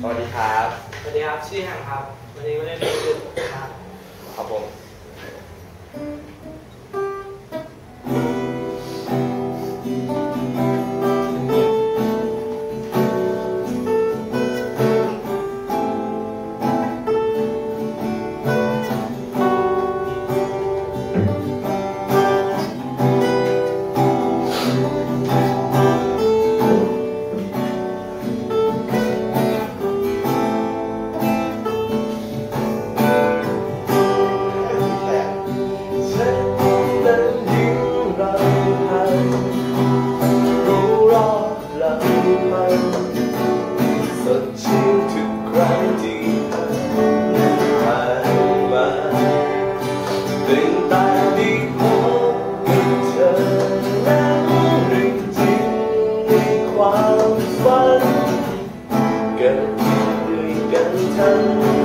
สวัสดีครับ สวัสดีครับ ชื่อแฮมครับ วันนี้มาเล่นเป็นกลุ่มครับครับผม ค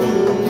love.